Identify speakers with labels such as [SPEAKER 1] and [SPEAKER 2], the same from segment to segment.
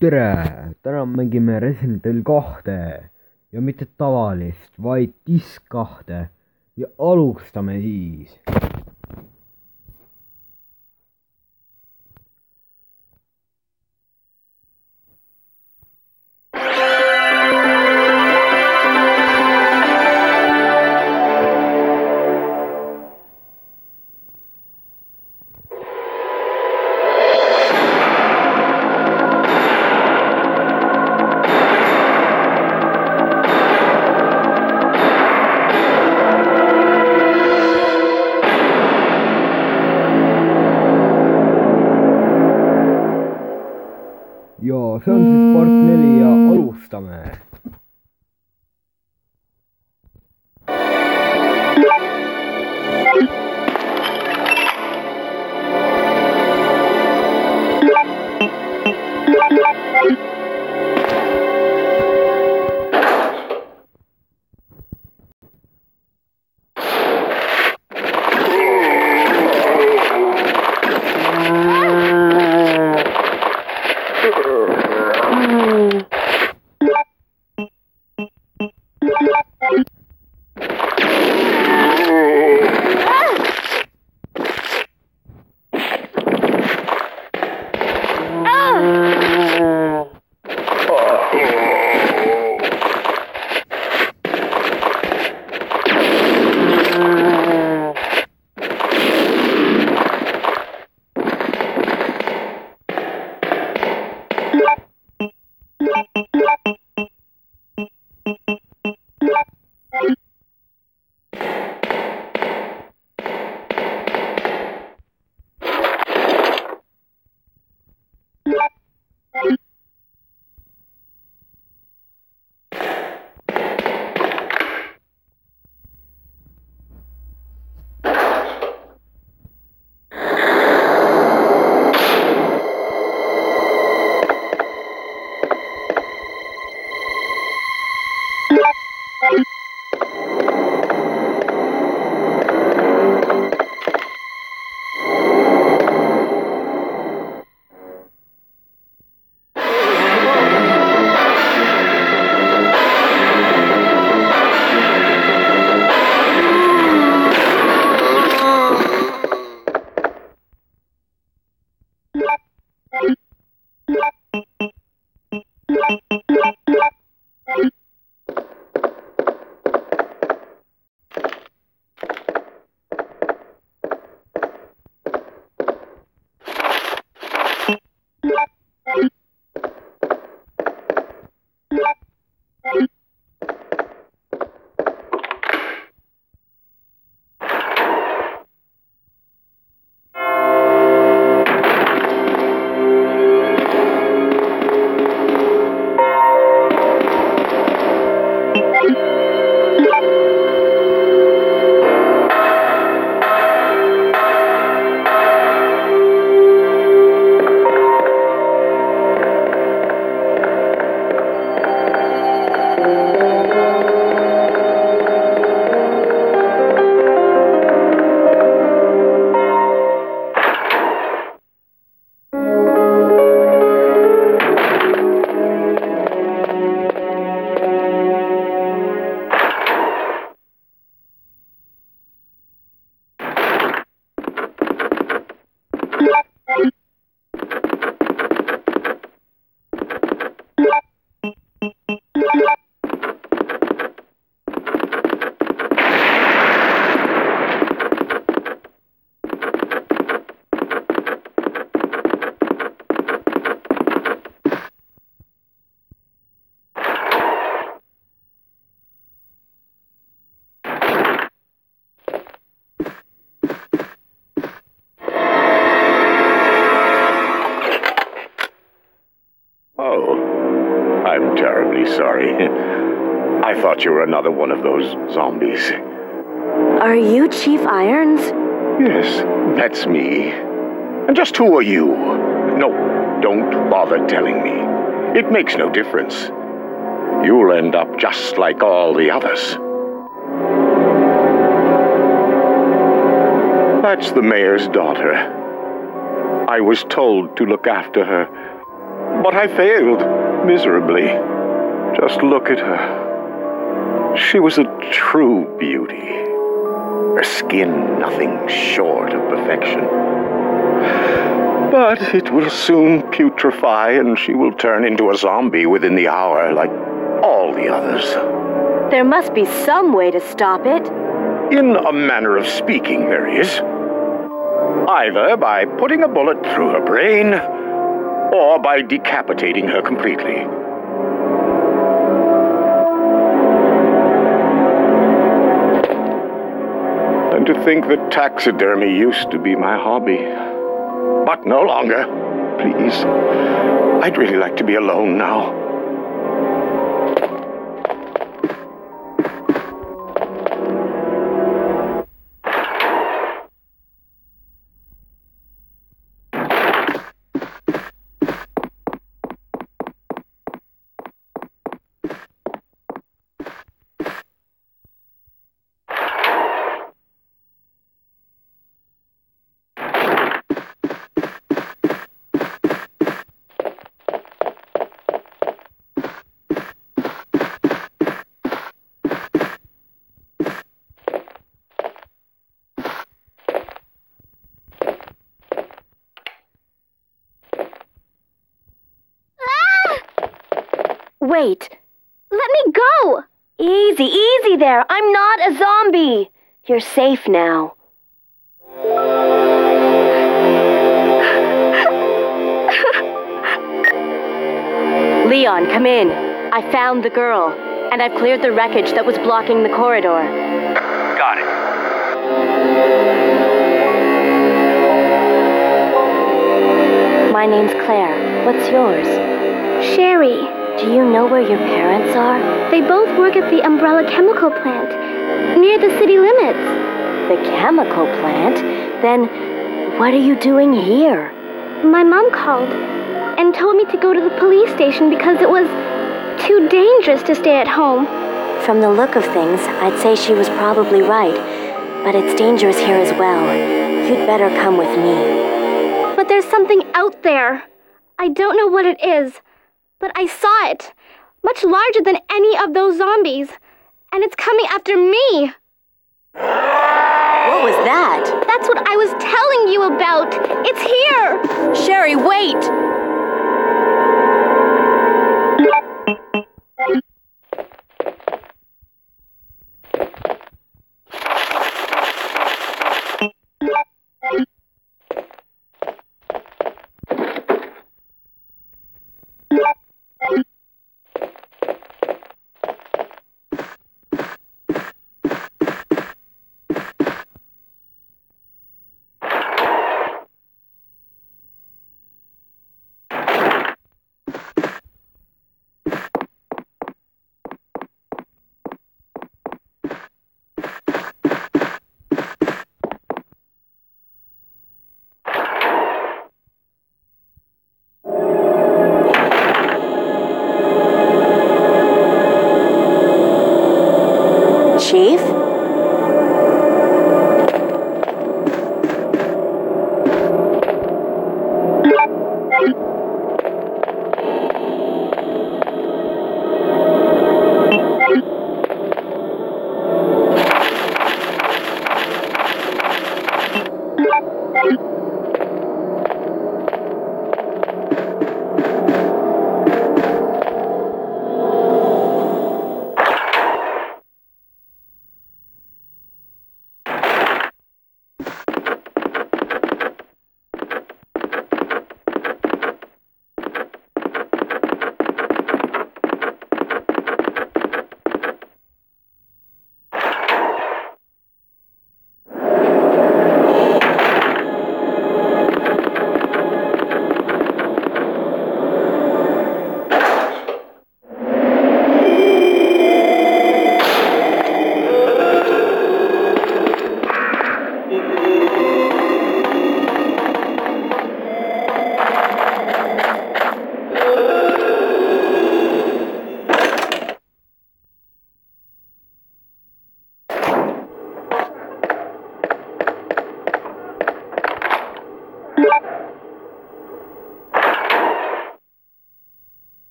[SPEAKER 1] tere, täna mängime Resident Evil kahte. Ja mitte tavalist, vaid disk kahte. Ja alustame siis. 咁
[SPEAKER 2] 诶 I'm terribly sorry. I thought you were another one of those zombies.
[SPEAKER 3] Are you Chief Irons?
[SPEAKER 2] Yes, that's me. And just who are you? No, don't bother telling me. It makes no difference. You'll end up just like all the others. That's the mayor's daughter. I was told to look after her. But I failed miserably. Just look at her. She was a true beauty. Her skin nothing short of perfection. But it will soon putrefy and she will turn into a zombie within the hour like all the others.
[SPEAKER 3] There must be some way to stop it.
[SPEAKER 2] In a manner of speaking, there is. Either by putting a bullet through her brain, or by decapitating her completely. And to think that taxidermy used to be my hobby. But no longer. Please. I'd really like to be alone now.
[SPEAKER 3] Wait. Let me go! Easy, easy there. I'm not a zombie. You're safe now. Leon, come in. I found the girl, and I've cleared the wreckage that was blocking the corridor.
[SPEAKER 4] Got it.
[SPEAKER 3] My name's Claire. What's yours?
[SPEAKER 5] Sherry.
[SPEAKER 3] Do you know where your parents are?
[SPEAKER 5] They both work at the Umbrella Chemical Plant, near the city limits.
[SPEAKER 3] The chemical plant? Then, what are you doing here?
[SPEAKER 5] My mom called and told me to go to the police station because it was too dangerous to stay at home.
[SPEAKER 3] From the look of things, I'd say she was probably right. But it's dangerous here as well. You'd better come with me.
[SPEAKER 5] But there's something out there. I don't know what it is, but I saw it. Much larger than any of those zombies. And it's coming after me.
[SPEAKER 3] What was that?
[SPEAKER 5] That's what I was telling you about. It's here.
[SPEAKER 3] Sherry, wait! Thank you.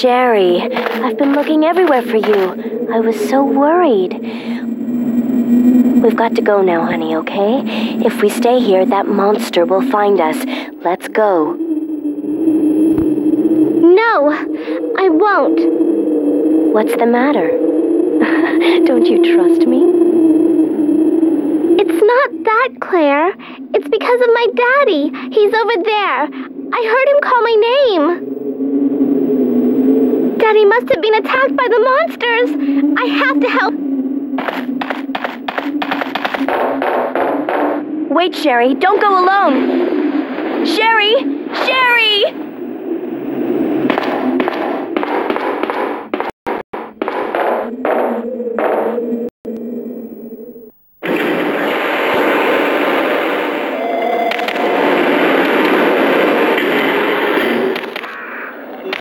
[SPEAKER 3] Sherry, I've been looking everywhere for you. I was so worried. We've got to go now, honey, okay? If we stay here, that monster will find us. Let's go.
[SPEAKER 5] No, I won't.
[SPEAKER 3] What's the matter? Don't you trust me?
[SPEAKER 5] It's not that, Claire. It's because of my daddy. He's over there. I heard him call my name. Daddy must have been attacked by the monsters. I have
[SPEAKER 3] Wait, Sherry, don't go alone. Sherry! Sherry!